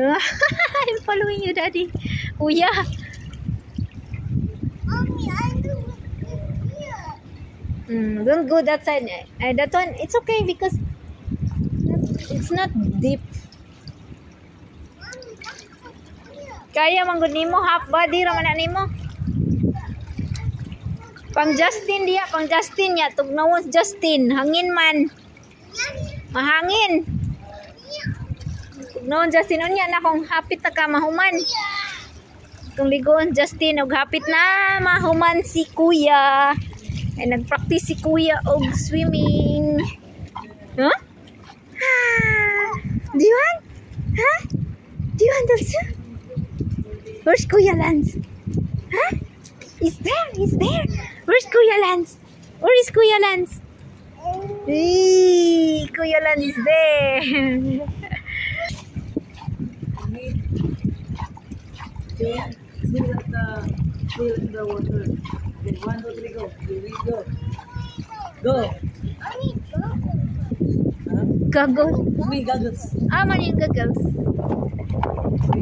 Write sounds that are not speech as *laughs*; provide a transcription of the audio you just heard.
I'm following you, Daddy. Kuya. Mommy, I do here. Mm, don't go that side. Uh, that one, it's okay because it's not deep. Mommy. Kaya man gud nimo half body ra man nimo. Pang Justin diya, pang Justin ya, tugnawon Justin, hangin man, mahangin. Tugnawon Justin unya na kung hapit na ka mahuman. Kung ligoon Justin og hapit na mahuman si Kuya. Ay nagpractice si Kuya og swimming. Huh? Ah, do you want? Huh? Do you want also? Where's Kuya Lance? Huh? He's there, he's there. Where's Kuya Lance? Where is Kuya Lance? Hey, Kuya Lance is there. *laughs* Okay, still at the still in the water. Okay, one, two, three, go. Here we go. Go. Mommy, go. Huh? Gago. Me, goggles. Ah, man yung gagals. Okay,